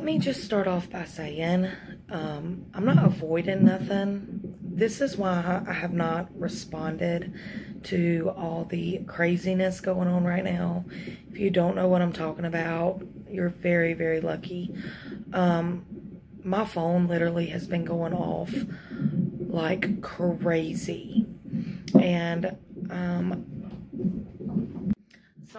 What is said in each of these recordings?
Let me just start off by saying um, I'm not avoiding nothing. This is why I have not responded to all the craziness going on right now. If you don't know what I'm talking about, you're very, very lucky. Um, my phone literally has been going off like crazy. And um,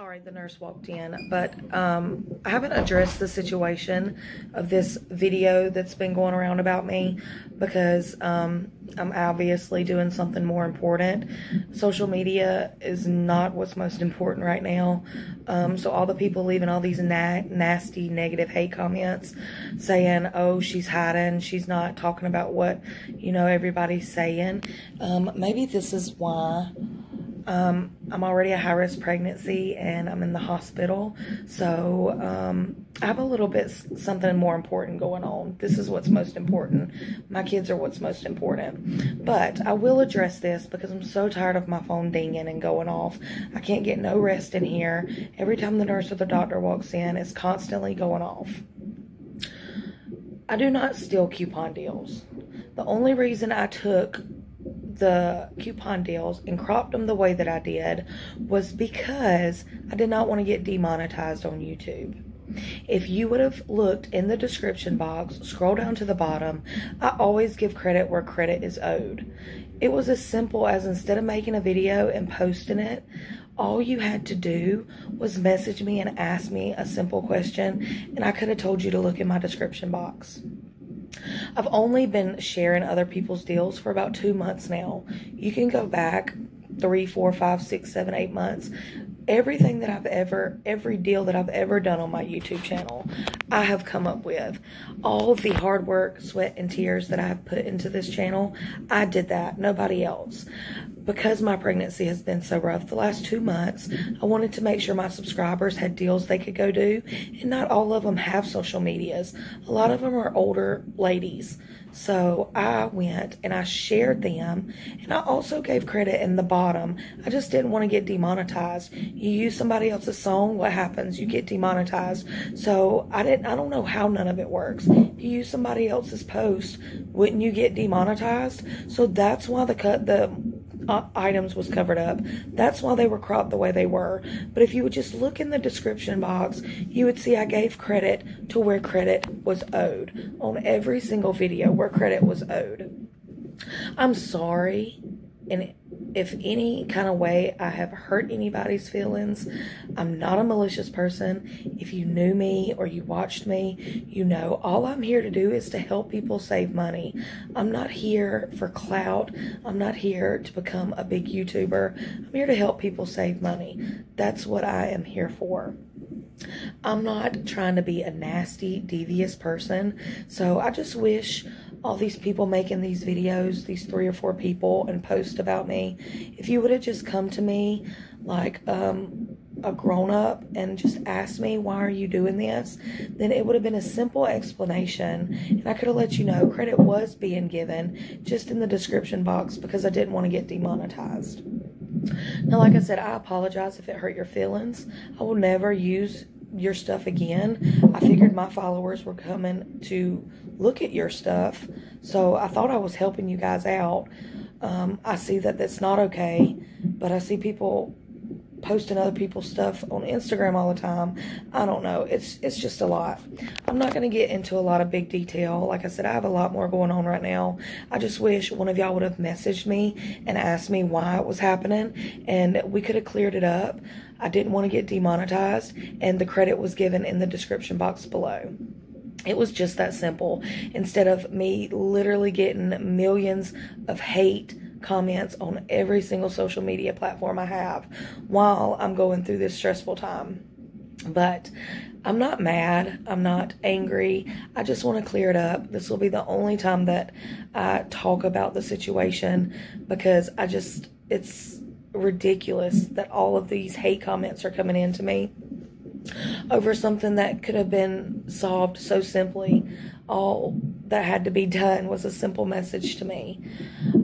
sorry the nurse walked in but um, i haven't addressed the situation of this video that's been going around about me because um, i'm obviously doing something more important. Social media is not what's most important right now. Um, so all the people leaving all these na nasty negative hate comments saying oh she's hiding. She's not talking about what you know everybody's saying. Um, maybe this is why um, I'm already a high risk pregnancy and I'm in the hospital. So um, I have a little bit something more important going on. This is what's most important. My kids are what's most important. But I will address this because I'm so tired of my phone dinging and going off. I can't get no rest in here. Every time the nurse or the doctor walks in, it's constantly going off. I do not steal coupon deals. The only reason I took the coupon deals and cropped them the way that I did was because I did not want to get demonetized on YouTube. If you would have looked in the description box, scroll down to the bottom, I always give credit where credit is owed. It was as simple as instead of making a video and posting it, all you had to do was message me and ask me a simple question, and I could have told you to look in my description box. I've only been sharing other people's deals for about two months now. You can go back three, four, five, six, seven, eight months. Everything that I've ever, every deal that I've ever done on my YouTube channel, I have come up with. All the hard work, sweat, and tears that I have put into this channel, I did that. Nobody else because my pregnancy has been so rough the last two months, I wanted to make sure my subscribers had deals they could go do. And not all of them have social medias. A lot of them are older ladies. So I went and I shared them. And I also gave credit in the bottom. I just didn't want to get demonetized. You use somebody else's song, what happens? You get demonetized. So I didn't, I don't know how none of it works. If you use somebody else's post, wouldn't you get demonetized? So that's why the cut, the uh, items was covered up. That's why they were cropped the way they were. But if you would just look in the description box, you would see I gave credit to where credit was owed on every single video where credit was owed. I'm sorry. And if any kind of way I have hurt anybody's feelings, I'm not a malicious person. If you knew me or you watched me, you know all I'm here to do is to help people save money. I'm not here for clout. I'm not here to become a big YouTuber. I'm here to help people save money. That's what I am here for. I'm not trying to be a nasty, devious person. So I just wish all these people making these videos, these three or four people, and post about me, if you would have just come to me like um, a grown up and just asked me, why are you doing this? Then it would have been a simple explanation. And I could have let you know credit was being given just in the description box because I didn't want to get demonetized. Now, like I said, I apologize if it hurt your feelings. I will never use your stuff again. I figured my followers were coming to look at your stuff. So I thought I was helping you guys out. Um, I see that that's not okay, but I see people posting other people's stuff on Instagram all the time. I don't know. It's it's just a lot. I'm not going to get into a lot of big detail. Like I said, I have a lot more going on right now. I just wish one of y'all would have messaged me and asked me why it was happening and we could have cleared it up. I didn't want to get demonetized and the credit was given in the description box below. It was just that simple. Instead of me literally getting millions of hate comments on every single social media platform I have while I'm going through this stressful time. But I'm not mad. I'm not angry. I just want to clear it up. This will be the only time that I talk about the situation because I just, it's ridiculous that all of these hate comments are coming in to me over something that could have been solved so simply. All that had to be done was a simple message to me.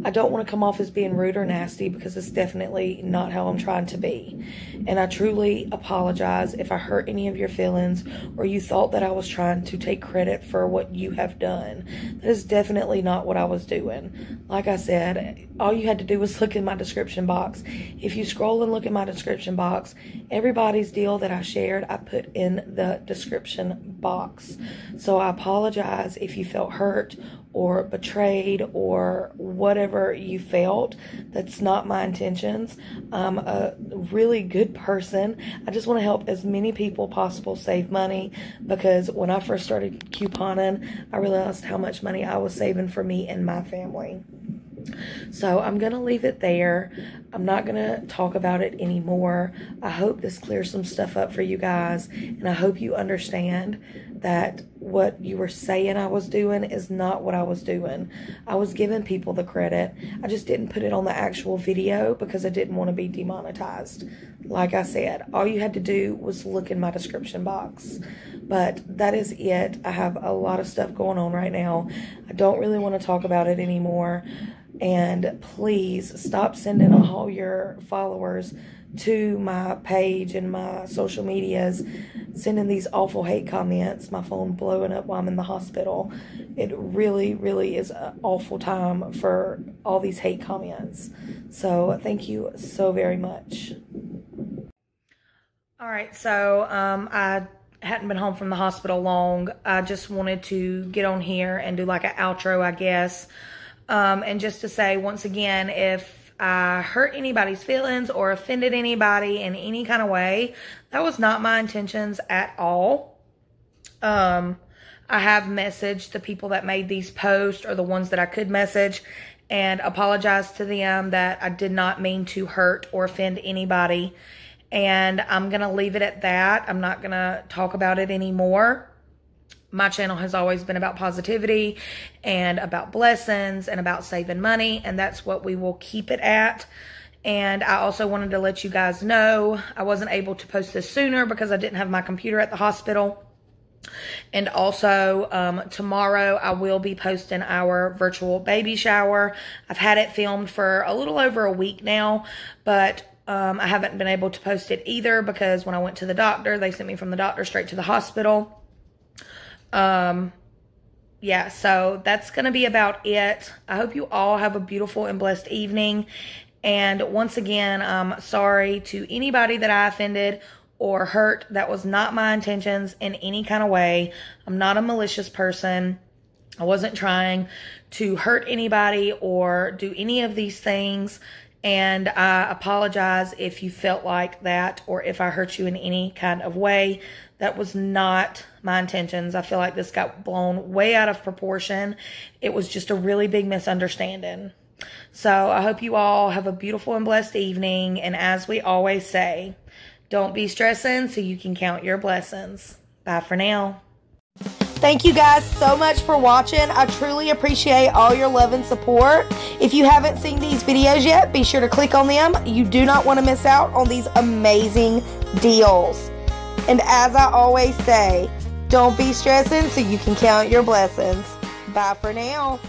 I don't want to come off as being rude or nasty because it's definitely not how I'm trying to be. And I truly apologize if I hurt any of your feelings or you thought that I was trying to take credit for what you have done. That is definitely not what I was doing. Like I said, all you had to do was look in my description box. If you scroll and look in my description box, everybody's deal that I shared, I put in the description box. So I apologize if you felt hurt or betrayed or whatever you felt. That's not my intentions. I'm a really good person. I just want to help as many people possible save money because when I first started couponing, I realized how much money I was saving for me and my family. So I'm going to leave it there. I'm not going to talk about it anymore. I hope this clears some stuff up for you guys. And I hope you understand that what you were saying I was doing is not what I was doing. I was giving people the credit. I just didn't put it on the actual video because I didn't want to be demonetized. Like I said, all you had to do was look in my description box. But that is it. I have a lot of stuff going on right now. I don't really want to talk about it anymore. And please stop sending all your followers to my page and my social medias, sending these awful hate comments, my phone blowing up while I'm in the hospital. It really, really is an awful time for all these hate comments. So thank you so very much. All right, so um, I hadn't been home from the hospital long. I just wanted to get on here and do like an outro, I guess. Um, and just to say once again, if I hurt anybody's feelings or offended anybody in any kind of way, that was not my intentions at all. Um, I have messaged the people that made these posts or the ones that I could message and apologize to them that I did not mean to hurt or offend anybody. And I'm going to leave it at that. I'm not going to talk about it anymore my channel has always been about positivity and about blessings and about saving money, and that's what we will keep it at. And I also wanted to let you guys know I wasn't able to post this sooner because I didn't have my computer at the hospital. And also, um, tomorrow I will be posting our virtual baby shower. I've had it filmed for a little over a week now, but um, I haven't been able to post it either because when I went to the doctor, they sent me from the doctor straight to the hospital. Um, yeah, so that's going to be about it. I hope you all have a beautiful and blessed evening. And once again, I'm sorry to anybody that I offended or hurt. That was not my intentions in any kind of way. I'm not a malicious person. I wasn't trying to hurt anybody or do any of these things. And I apologize if you felt like that or if I hurt you in any kind of way. That was not my intentions. I feel like this got blown way out of proportion. It was just a really big misunderstanding. So I hope you all have a beautiful and blessed evening. And as we always say, don't be stressing so you can count your blessings. Bye for now. Thank you guys so much for watching. I truly appreciate all your love and support. If you haven't seen these videos yet, be sure to click on them. You do not want to miss out on these amazing deals. And as I always say, don't be stressing so you can count your blessings. Bye for now.